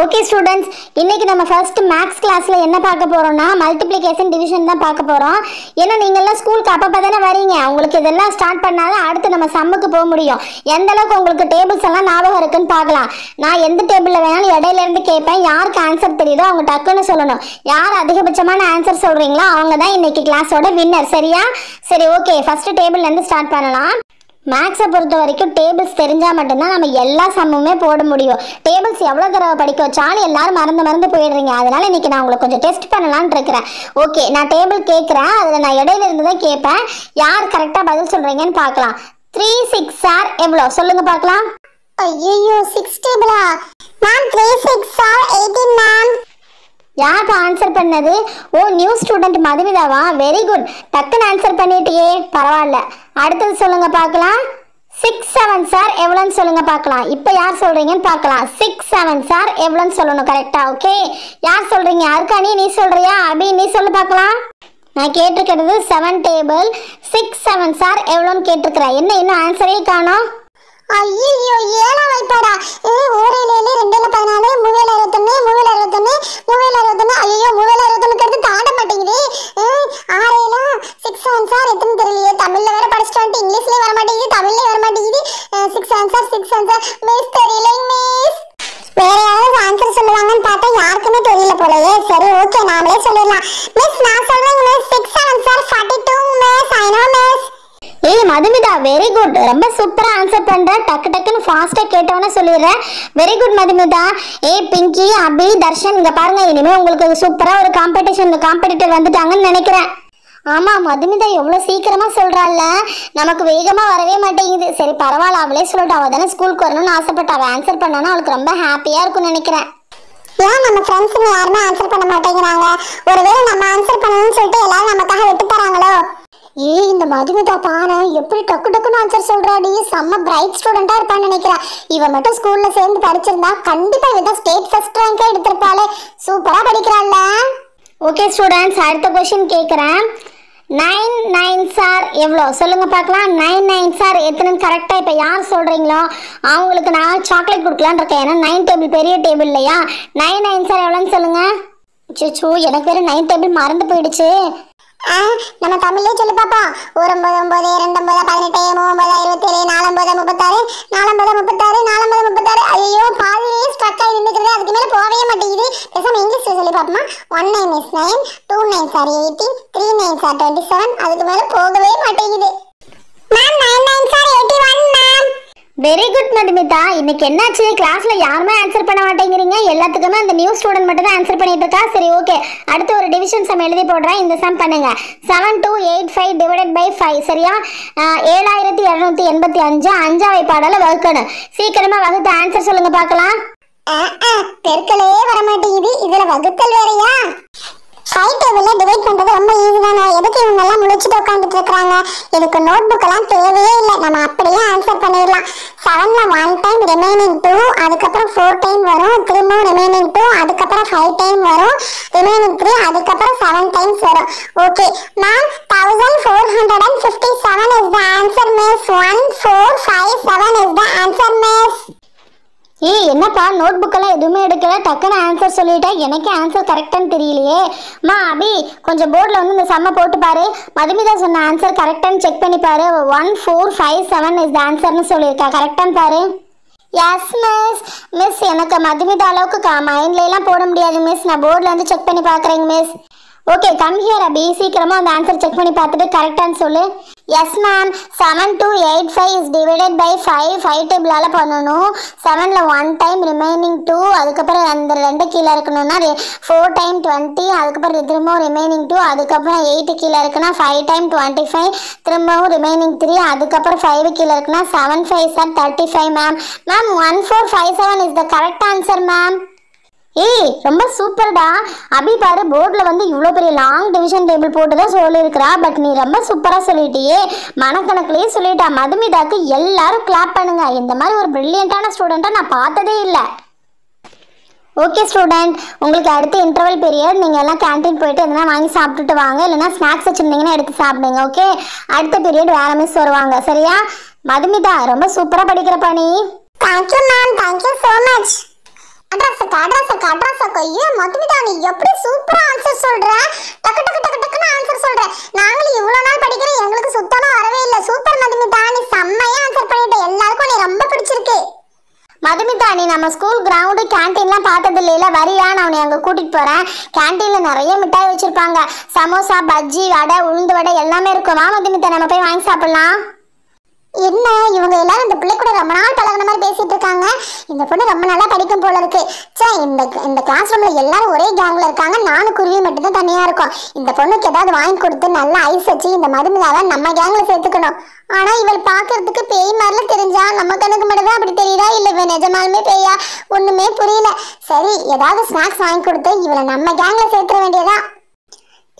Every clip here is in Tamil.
ஓகே ஸ்டூடெண்ட்ஸ் இன்னைக்கு நம்ம ஃபர்ஸ்ட் மேக்ஸ் கிளாஸ்ல என்ன பார்க்க போறோம்னா மல்டிப்ளிகேஷன் டிவிஷன் தான் பார்க்க போறோம். ஏன்னா நீங்கெல்லாம் ஸ்கூலுக்கு அப்பப்போ தானே வரீங்க உங்களுக்கு இதெல்லாம் ஸ்டார்ட் பண்ணாலும் அடுத்து நம்ம சம்முக்கு போக முடியும். எந்த அளவுக்கு உங்களுக்கு டேபிள்ஸ் எல்லாம் ஞாபகம் இருக்குன்னு பார்க்கலாம். நான் எந்த டேபிளில் வேணாலும் இடையில இருந்து கேட்பேன். யாருக்கு ஆன்சர் தெரியுதோ அவங்க டக்குன்னு சொல்லணும். யார் அதிகபட்சமான ஆன்சர் சொல்றீங்களோ அவங்க தான் இன்னைக்கு கிளாஸோட வின்னர் சரியா? சரி ஓகே ஃபர்ஸ்ட் டேபிள்ல இருந்து ஸ்டார்ட் பண்ணலாம். மேக்ஸை பொறுத்த வரைக்கும் டேபிள்ஸ் தெரிஞ்சால் மட்டும்தான் நம்ம எல்லா சம்முமே போட முடியும். டேபிள்ஸ் எவ்வளோ தடவை படிக்க வச்சாலும் எல்லாரும் மறந்து மறந்து போயிடுறீங்க. அதனால இன்றைக்கி நான் உங்களுக்கு கொஞ்சம் டெஸ்ட் பண்ணலான் இருக்கிறேன். ஓகே நான் டேபிள் கேட்குறேன். அதில் நான் இடையில இருந்து தான் கேட்பேன். யார் கரெக்டாக பதில் சொல்கிறீங்கன்னு பார்க்கலாம். த்ரீ சிக்ஸ் சார் எவ்வளோ? சொல்லுங்கள் பார்க்கலாம். ஐயோ six டேபிளா ma'am three six are eighteen ma'am யாருக்கு ஆன்சர் பண்ணது? ஓ நியூ ஸ்டூடெண்ட் மதுமிதாவா? வெரி குட் டக்குன்னு ஆன்சர் பண்ணிட்டியே. பரவாயில்ல. அடுத்தது சொல்லுங்க பார்க்கலாம். சிக்ஸ் செவன் சார் எவ்வளோன்னு சொல்லுங்க பார்க்கலாம். இப்போ யார் சொல்றீங்கன்னு பார்க்கலாம். சிக்ஸ் செவன் சார் எவ்வளோன்னு சொல்லணும் கரெக்டா ஓகே யார் சொல்றீங்க? அர்கானி நீ சொல்றியா? அபி நீ சொல்லு பார்க்கலாம். நான் கேட்டிருக்கிறது seven table six seven are எவ்வளோன்னு கேட்டிருக்கிறேன் என்ன இன்னும் ஆன்சரே காணோம்? ஐயோ ஏழாம் வைப்பாடா ஓரையில ஏழு ரெண்டுல பதினாலு மூவேல அறுபத்தொன்னு மூவேல அறுபத்தொன்னு மூவேல அறுபத்தொன்னு. ஐயோ மூவேல அறுபத்தொன்னுக்கு அடுத்து தாண்ட மாட்டேங்குது. ஆறையில சிக்ஸ் செவன் சார் எத்தனை தெரியலையே. தமிழ்ல வேற படிச்சுட்டு வந்துட்டு இங்கிலீஷ்லயே வர மாட்டேங்குது தமிழ்லயே வர மாட்டேங்குது. Six seven are six seven are miss தெரியல மிஸ் வேற யாராவது ஆன்சர் சொல்லுவாங்கன்னு பார்த்தா யாருக்குமே தெரியல போலயே. சரி ஓகே நாமளே சொல்லிடலாம். மிஸ் நான் சொல்றேன் miss six seven are forty two miss I know miss ஏய் மதுமிதா வெரி குட் ரொம்ப சூப்பரா ஆன்சர் பண்ற. டக்கு டக்குன்னு ஃபாஸ்டா கேட்டவன சொல்லிடுறேன் வெரி குட் மதுமிதா. ஏய் பிங்கி அபி தர்ஷன் இங்க பாருங்க. இனிமே உங்களுக்கு சூப்பரா ஒரு காம்படிஷன் காம்படிட்டர் வந்துட்டாங்கன்னு நினைக்கிறேன். ஆமா மதுமிதா எவ்வளவு சீக்கிரமா சொல்றாள்ல? நமக்கு வேகமா வரவே மாட்டேங்குது. சரி பரவாயில்ல அவளே சொல்லட்டும் அவள் தானே ஸ்கூலுக்கு வரணும்னு ஆசைப்பட்டா. அவள் ஆன்சர் பண்ணானா அவளுக்கு ரொம்ப ஹாப்பியா இருக்கும்னு நினைக்கிறேன். ஏன் நம்ம ஃப்ரெண்ட்ஸுங்க யாருமே ஆன்சர் பண்ண மாட்டேங்கிறாங்க? ஒருவேளை நம்ம ஆன்சர் பண்ணணும்னு சொல்லிட்டு எல்லாரும் நமக்காக விட்டு தராங்களோ ஏய் இந்த மதுமிதா பாரு எப்படி டக்கு டக்குன்னு ஆன்சர் சொல்றாடி? செம்ம பிரைட் ஸ்டூடெண்டா இருப்பான்னு நினைக்கிறேன் இவ மட்டும் ஸ்கூல்ல சேர்ந்து படிச்சிருந்தா கண்டிப்பா இவ ஸ்டேட் ஃபர்ஸ்ட் ரேங்க் எடுத்திருப்பாளே. சூப்பரா படிக்கிறாள்ல. ஓகே ஸ்டூடெண்ட்ஸ் அடுத்த கொஸ்டின் கேட்குறேன் நைன் நைன் சார் எவ்வளோ? சொல்லுங்கள் பார்க்கலாம். நைன் நைன் சார் எத்தனைன்னு கரெக்டாக இப்போ யார் சொல்கிறீங்களோ அவங்களுக்கு நான் சாக்லேட் கொடுக்கலான்னு இருக்கேன். ஏன்னா நைன் டேபிள் பெரிய டேபிள் இல்லையா? நைன் நைன் சார் எவ்வளோன்னு சொல்லுங்கள் சுச்சு எனக்கு வேறு நைன் டேபிள் மறந்து போயிடுச்சு. நம்ம தமிழ்லயே சொல்லு பாப்பா ஒரு ஒன்பது ஒன்பது இரண்டு ஒன்பது பதினெட்டு மூணு இருபத்தி ஏழு நாலம்பது முப்பத்தாறு நாலம்பது முப்பத்தாறு நாலம்பது முப்பத்தாறு. ஐயோ பாதிலேயே ஸ்ட்ரக் ஆகி நின்றுக்கிறது அதுக்கு மேலே போகவே மாட்டேங்குது. பேசாம இங்கிலீஷ்ல சொல்லி பாப்போமா one nine is nine two nine are eighteen three nine are twenty seven அதுக்கு மேலே போகவே மாட்டேங்குது. Ma'am nine nine are eighty one very good Madhumitha. இன்னைக்கு என்னாச்சு? கிளாஸ்ல யாருமே ஆன்சர் பண்ண மாட்டேங்கிறீங்க. எல்லாத்துக்குமே அந்த நியூ ஸ்டூடெண்ட் மட்டும் தான் ஆன்சர் பண்ணிட்டு இருக்கா சரி ஓகே அடுத்து ஒரு டிவிஷன் சம் எழுதி போடுறேன். இந்த சம் பண்ணுங்க. Seven two eight five divided by five சரியா? ஏழாயிரத்தி இரநூத்தி எண்பத்தி அஞ்சு. அஞ்சாவை பாடால வகுக்கணும். சீக்கிரமா வகுத்து ஆன்சர் சொல்லுங்க பார்க்கலாம். பெருக்கலே வர மாட்டேங்குது இதுல வகுத்தல் வேறையா? ஹை டேபிள்ல டிவைட் பண்றது ரொம்ப ஈஸி தானே? எதுக்கு இவங்க எல்லாம் உட்காந்துட்டு இருக்காங்க இதுக்கு நோட் புக் எல்லாம் தேவையே இல்லை. நம்ம அப்படியே ஆன்சர் பண்ணிடலாம். செவன்ல ஒன் டைம் ரிமைனிங் டூ அதுக்கப்புறம் ஃபோர் டைம் வரும். திரும்பவும் ரிமைனிங் டூ அதுக்கப்புறம் ஃபைவ் டைம் வரும். ரிமைனிங் த்ரீ அதுக்கப்புறம் செவன் டைம்ஸ் வரும். Okay ma'am thousand four hundred and fifty seven is the answer miss one four five seven is the answer miss ஏய் என்னப்பா நோட் புக்கெல்லாம் எதுவுமே எடுக்கல. டக்குன்னு ஆன்சர் சொல்லிட்டேன். எனக்கே ஆன்சர் கரெக்டான்னு தெரியலையே. மா அபி கொஞ்சம் போர்டில் வந்து இந்த செம்ம போட்டு பாரு. மதுமிதா சொன்ன ஆன்சர் கரெக்டான்னு செக் பண்ணி பாரு. One four five seven is the ஆன்சர்னு சொல்லியிருக்கா. கரெக்டான்னு பாரு. எஸ் மிஸ் மிஸ் எனக்கு மதுமிதா அளவுக்கு மைண்ட்லலாம் போட முடியாது மிஸ் நான் போர்டில் வந்து செக் பண்ணி பார்க்குறேங்க miss okay come here Abhi சீக்கிரமா அந்த ஆன்சர் செக் பண்ணி பார்த்துட்டு கரெக்டான்னு சொல்லு. Yes ma'am seven two eight five is divided by five five டேபிளால் பண்ணணும். செவனில் ஒன் டைம் ரிமைனிங் டூ அதுக்கப்புறம் அந்த ரெண்டு கீழே இருக்கணும்னா ஃபோர் டைம் டுவெண்ட்டி அதுக்கப்புறம் திரும்பவும் ரிமைனிங் டூ அதுக்கப்புறம் எயிட்டு கீழே இருக்குன்னா ஃபைவ் டைம் டுவெண்ட்டி ஃபைவ் திரும்பவும் ரிமைனிங் த்ரீ அதுக்கப்புறம் ஃபைவ் கீழே இருக்குன்னா seven five are thirty five ma'am ma'am one four five seven is the correct answer ma'am ஏய் ரொம்ப சூப்பர்டா. அபி பாரு போர்டில் வந்து இவ்வளோ பெரிய லாங் டிவிஷன் டேபிள் போட்டு தான் சொல்லியிருக்கிறா பட் நீ ரொம்ப சூப்பராக சொல்லிட்டியே. மனக்கணக்குலேயே சொல்லிட்டா. மதுமிதாக்கு எல்லாரும் கிளாப் பண்ணுங்க. இந்த மாதிரி ஒரு ப்ரில்லியண்ட்டான ஸ்டூடெண்ட்டாக நான் பார்த்ததே இல்லை. ஓகே ஸ்டூடெண்ட் உங்களுக்கு அடுத்து இன்டர்வல் பீரியட் நீங்கள் எல்லாம் கேண்டீன் போயிட்டு எதனா வாங்கி சாப்பிட்டுட்டு வாங்க. இல்லைன்னா ஸ்நாக்ஸ் வச்சுருந்தீங்கன்னா எடுத்து சாப்பிடுங்க ஓகே அடுத்த பீரியட் வேற மிஸ் வருவாங்க. சரியா? மதுமிதா ரொம்ப சூப்பராக படிக்கிறப்பா நீ thank you ma'am thank you so much address address address address ஐயோ மதுமிதா நீ எப்படி சூப்பரா ஆன்சர் சொல்ற? டக்கு டக்கு டக்கு டக்குன்னு ஆன்சர் சொல்ற. நாங்களும் இவ்வளவு நாள் படிக்கிறோம் எங்களுக்கு சுத்தமா வரவே இல்ல. சூப்பர் மதுமிதா நீ செம்மையா ஆன்சர் பண்ணிட்ட. எல்லாருக்கும் நீ ரொம்ப பிடிச்சிருக்கு. மதுமிதா நீ நம்ம ஸ்கூல் கிரவுண்டு கேன்டீன்லாம் பார்த்தது இல்லையில வரியா? நான் உன்னை அங்கே கூட்டிகிட்டு போகிறேன் கேன்டீனில் நிறைய மிட்டாய் வச்சுருப்பாங்க. சமோசா பஜ்ஜி வடை உளுந்து வடை எல்லாமே இருக்குமா. மதுமிதா நம்ம போய் வாங்கி சாப்பிட்லாம். என்ன? இவங்க எல்லாரும் இந்த பிள்ளை கூட ரொம்ப நாள் பழகின மாதிரி பேசிட்டு இருக்காங்க. இந்த பொண்ணு ரொம்ப நல்லா படிக்கும் போல இருக்கு. சே இந்த இந்த கிளாஸ் ரூம்ல எல்லாரும் ஒரே கேங்ல இருக்காங்க. நானும் குருவி மட்டும் தான் தனியா இருக்கும். இந்த பொண்ணுக்கு ஏதாவது வாங்கி கொடுத்து நல்லா ஐஸ் வச்சு இந்த மதுமிதாவை நம்ம கேங்ல சேர்த்துக்கணும். ஆனா இவள் பாக்குறதுக்கு பேய் மாதிரில தெரிஞ்சா நம்ம கணக்கு மட்டும் தான் அப்படி தெரியுதா? இல்ல இவன் நிஜமாலுமே பேயா? ஒண்ணுமே புரியல. சரி ஏதாவது ஸ்நாக்ஸ் வாங்கி கொடுத்து இவளை நம்ம கேங்ல சேர்த்துட வேண்டியதா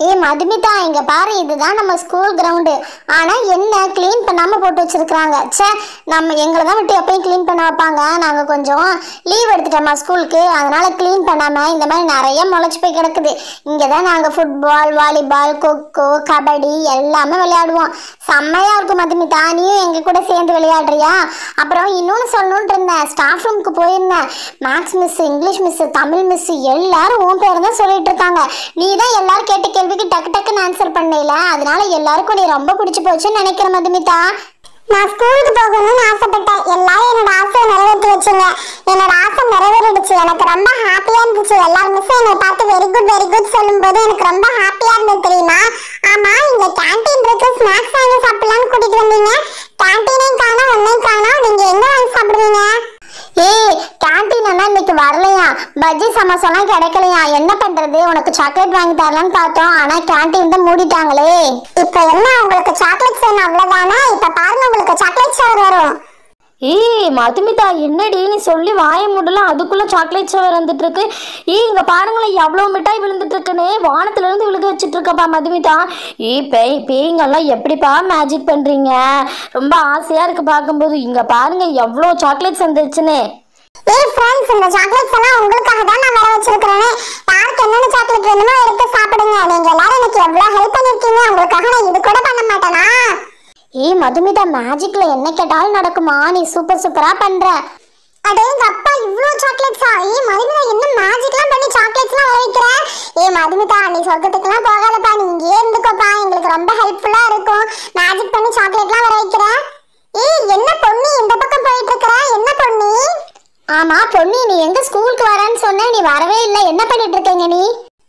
ஏ மதுமிதா இங்க பாரு இதுதான் நம்ம ஸ்கூல் கிரவுண்டு ஆனா என்ன க்ளீன் பண்ணாம போட்டு வச்சிருக்காங்க ச்சே நம்ம எங்களை தான் விட்டு எப்பயும் க்ளீன் பண்ண வைப்பாங்க. நாங்க கொஞ்சம் லீவ் எடுத்துட்டோமா ஸ்கூலுக்கு அதனால க்ளீன் பண்ணாம இந்த மாதிரி நிறைய முளைச்சு போய் கிடக்குது. இங்க தான் நாங்க ஃபுட்பால் வாலிபால் கொக்கோ கபடி எல்லாமே விளையாடுவோம். செம்மையா இருக்கும் மதுமிதா நீயும் எங்க கூட சேர்ந்து விளையாடுறியா? அப்புறம் இன்னொன்று சொல்லணும்னு இருந்தேன். ஸ்டாஃப் ரூமுக்கு போயிருந்தேன். Maths miss English miss Tamil miss எல்லாரும் உன் பேர் தான் சொல்லிட்டு இருக்காங்க. நீ தான் எல்லாரும் கேள்வி கேள்விக்கு டக்கு டக்குன்னு ஆன்சர் பண்ணல. அதனால எல்லாருக்கும் நீ ரொம்ப பிடிச்சி போச்சுன்னு நினைக்கிறேன் மதுமிதா. நான் ஸ்கூலுக்கு போகணும்னு ஆசைப்பட்டேன். எல்லாரும் என்னோட ஆசையை நிறைவேற்றி வச்சுங்க. என்னோட ஆசை நிறைவேறிடுச்சு. எனக்கு ரொம்ப ஹாப்பியா இருந்துச்சு. எல்லாரும் மிஸ் என்னை பார்த்து வெரி குட் வெரி குட் சொல்லும்போது எனக்கு ரொம்ப ஹாப்பியா இருந்தது தெரியுமா? ஆமா இங்க கேன்டீன் இருக்கு. ஸ்நாக்ஸ் வாங்கி சாப்பிடலாம்னு கூட்டிட்டு வந்தீங்க. கேன்டீனையும் காணோம் ஒன்னையும் காணோம். நீங்க எங்க வாங்கி சாப்பிடுவீங்க? ஏய் கேண்டீன் அண்ணா இன்னைக்கு வரலையா? பஜ்ஜி சமோசாலாம் கிடைக்கலையா? என்ன பண்றது? உனக்கு சாக்லேட் வாங்கி தரலாம்னு பார்த்தோம். ஆனா கேண்டீன் தான் மூடிட்டாங்களே. இப்ப என்ன உங்களுக்கு சாக்லேட் வேணும்? அவ்வளவுதானா? இப்ப பாருங்க உங்களுக்கு சாக்லேட் ஷவர் வரும். ஏய் மதுமிதா என்னடி நீ சொல்லி வாய முடலாம் அதுக்குள்ள சாக்லேட் ஷவர் வந்துட்டு இருக்கு ஏய் இங்க பாருங்களேன் எவ்வளோ மிட்டாய் விழுந்துட்டு இருக்குன்னு வானத்துல இருந்து விழுக வச்சுட்டு இருக்கப்பா மதுமிதா. ஏய் பேய் பேய்ங்கெல்லாம் எப்படிப்பா மேஜிக் பண்றீங்க? ரொம்ப ஆசையா இருக்கு பார்க்கும்போது. இங்க பாருங்க எவ்வளோ சாக்லேட்ஸ் வந்துருச்சுன்னு. ஏய் ஃப்ரெண்ட்ஸ் இந்த சாக்லேட்ஸ் எல்லாம் உங்களுக்காக தான் நான் வர வச்சிருக்கிறேன். யாருக்கு என்னென்ன சாக்லேட் வேணுமோ எடுத்து சாப்பிடுங்க. நீங்க எல்லாரும் எனக்கு எவ்வளவு ஹெல்ப் பண்ணிருக்கீங்க. உங்களுக்காக நான் இது கூட பண்ண மாட்டேனா? ஏய் மதுமிதா மேஜிக்ல என்ன கேட்டாலும் நடக்குமா? நீ சூப்பர் சூப்பரா பண்ற. அடே எங்க அப்பா இவ்ளோ சாக்லேட்ஸா ஏய் மதுமிதா என்ன மேஜிக்லாம் பண்ணி சாக்லேட்ஸ்லாம் வர வைக்கிற ஏய் மதுமிதா நீ சொர்க்கத்துக்குலாம் போகாதப்பா. நீ இங்கேயே இருந்துக்கோப்பா. எங்களுக்கு ரொம்ப ஹெல்ப்ஃபுல்லா இருக்கும். மேஜிக் பண்ணி சாக்லேட்லாம் வர வைக்கிற. ஏய் என்ன பொண்ணு? இந்த பக்கம் போயிட்டு இருக்கற என்ன பொண்ணு? ஆமா பொண்ணு நீ எங்க ஸ்கூலுக்கு வரேன்னு சொன்ன. நீ வரவே இல்லை. என்ன பண்ணிட்டு இருக்கீங்க நீ?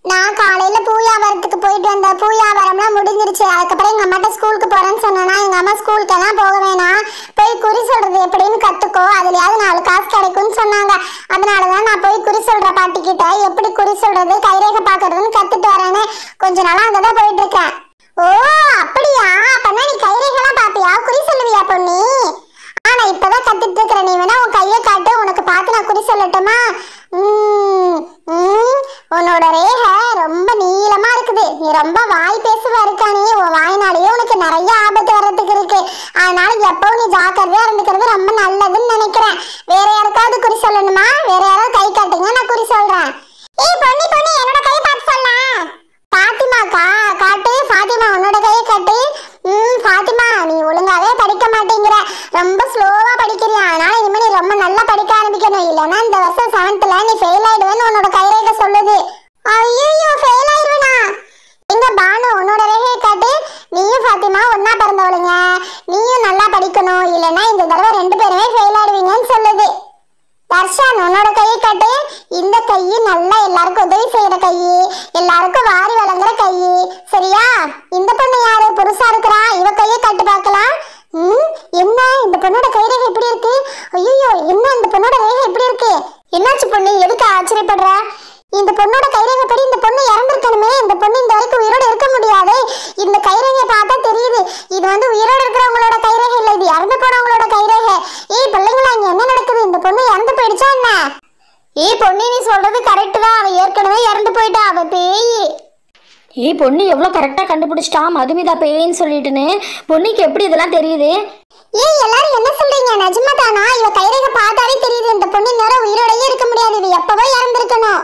நான் காலையில பூ வியாபாரத்துக்கு போயிட்டு வந்தேன் பூ வியாபாரம்லாம் முடிஞ்சிருச்சு. அதுக்கப்புறம் எங்க அம்மாட்ட ஸ்கூலுக்கு போறேன்னு சொன்னேன்னா எங்க அம்மா ஸ்கூலுக்கு எல்லாம் போக வேணாம். போய் குறி சொல்றது எப்படின்னு கத்துக்கோ. அதுலயாவது நாலு காசு கிடைக்கும்னு சொன்னாங்க. அதனாலதான் நான் போய் குறி சொல்ற பாட்டி கிட்ட எப்படி குறி சொல்றது கைரேகை பாக்குறதுன்னு கத்துட்டு வரேன்னு கொஞ்ச நாளா அங்கதான் போயிட்டு இருக்கேன். ஓ அப்படியா? அப்பனா நீ கைரேகலாம் பாப்பியா குறி சொல்லுவியா பொண்ணு ஆனா இப்பதான் கத்துட்டு இருக்கிற நீ வேணா உன் கையை காட்டு. உனக்கு பார்த்து நான் குறி சொல்லட்டுமா ம், ம், உன்னோட ரேகை ரொம்ப நீளமா இருக்குது நீ ரொம்ப வாய் பேசுவ இருக்கா நீ உன் வாய்னாலேயே உனக்கு நிறைய ஆபத்து வர்றதுக்கு இருக்கு அதனால எப்பவும் நீ ஜாக்கிரதையா இருந்துக்கிறது ரொம்ப நல்லதுன்னு நினைக்கிறேன் வேற யாருக்காவது குறி சொல்லணுமா வேற யாராவது கை காட்டுங்க நான் குறி சொல்றேன் ஏய் பொண்ணி பொண்ணி என்னோட கை பார்த்து சொல்ல பாத்திமாக்கா காட்டு ஃபாத்திமா உன்னோட கையை காட்டு ம் ஃபாத்திமா நீ ஒழுங்காவே படிக்க மாட்டேங்கிற ரொம்ப ஸ்லோவா படிக்கிறியா அதனால இனிமே நீ ரொம்ப நல்லா படிக்க ஆரம்பிக்கணும் இல்லைன்னா இந்த வருஷம் செவன்த்ல நீ ஃபெயில் ஆயிடுவேன்னு உன்னோட கைரேகை சொல்லுது ஐயோ ஃபெயில் ஆயிடுவேனா எங்க பானு உன்னோட ரேகையை காட்டு நீயும் ஃபாத்திமா ஒன்னா பிறந்தவளுங்க. நீயும் நல்லா படிக்கணும். இல்லைன்னா இந்த தடவை ரெண்டு பேருமே ஃபெயில் ஆடுவீங்கன்னு சொல்லுது. தர்ஷன் உன்னோட கையை காட்டு. இந்த கை நல்லா எல்லாருக்கும் உதவி செய்யற கை எல்லாருக்கும் வாரி வழங்குற கை சரியா? இந்த பொண்ணு யாரு? புதுசா இருக்கிறா? இவ கையை காட்டு பார்க்கலாம். ம் என்ன? இந்த பொண்ணோட கைரேகை எப்படி இருக்கு? ஐயோ என்ன இந்த பொண்ணோட ரேகை எப்படி இருக்கு என்னாச்சு பொண்ணு எதுக்கு ஆச்சரியப்படுற இந்த பொண்ணோட கைரேகை படி இந்த பொண்ணு இறந்திருக்கணுமே இந்த பொண்ணு இந்த வரைக்கும் உயிரோட இருக்க முடியாது இந்த கைரேகையை பார்த்தா தெரியுது இது வந்து உயிரோட இருக்கிறவங்களோட கைரேகை இல்ல இது இறந்து போனவங்களோட கைரேகை ஏய் பிள்ளைங்களா இங்க என்ன நடக்குது இந்த பொண்ணு இறந்து போயிடுச்சா என்ன ஏய் பொன்னி நீ சொல்றது கரெக்ட் தான் அவ ஏற்கனவே இறந்து போயிட்டா அவ பேய் பொண்ணு எவ்வளோ கரெக்டாக கண்டுபிடிச்சிட்டா மதுமிதா பேயின்னு சொல்லிட்டுன்னு. பொண்ணுக்கு எப்படி இதெல்லாம் தெரியுது? ஏய் எல்லாரும் என்ன சொல்றீங்க? நிஜமாதானா? இவ கைரேக பார்த்தாவே தெரியுது இந்த பொண்ணு நேரம் உயிரோடயே இருக்க முடியாது இது எப்பவோ இறந்துருக்கணும்.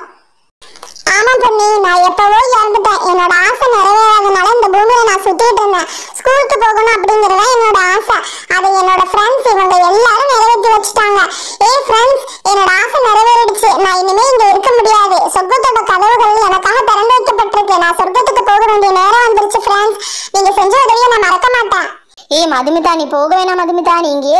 ஆமா பொண்ணு நான் எப்பவோ இறந்துட்டேன். என்னோட ஆசை நிறைவேறாதனால இந்த பூமியில நான் சுத்திட்டு இருந்தேன். ஸ்கூலுக்கு போகணும் அப்படிங்கறத என்னோட ஆசை. அதை என்னோட ஃப்ரெண்ட்ஸ் இவங்க எல்லாரும் நிறைவேற்றி வச்சு மதுமிதா நீ போக வேணாம் மதுமிதா. நீ இங்கேயே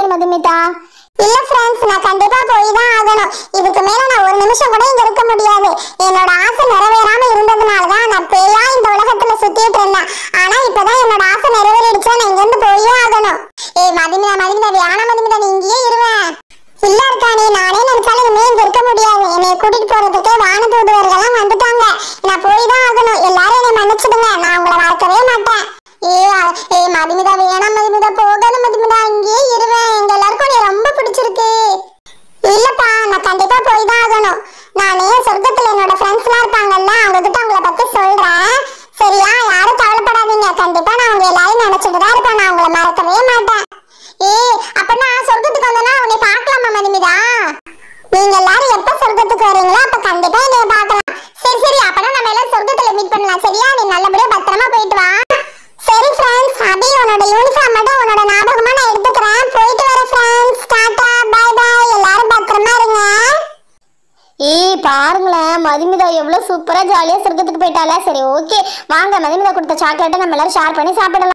சூப்பராக ஜாலியாக சிறுகத்துக்கு போயிட்டால சரி ஓகே வாங்க மதிமிதா கொடுத்த சாக்லேட்டை நம்ம எல்லாரும் ஷேர் பண்ணி சாப்பிடலாம்.